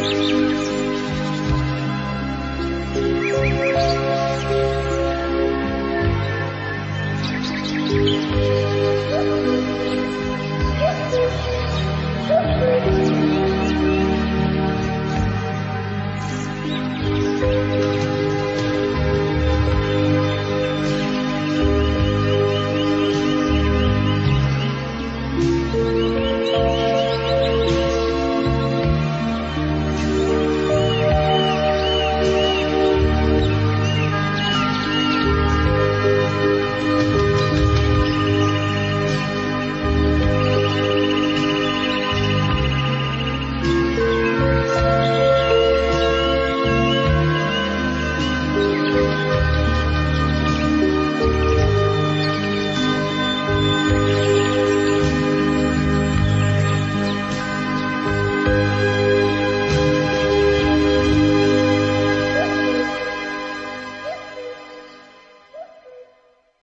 Música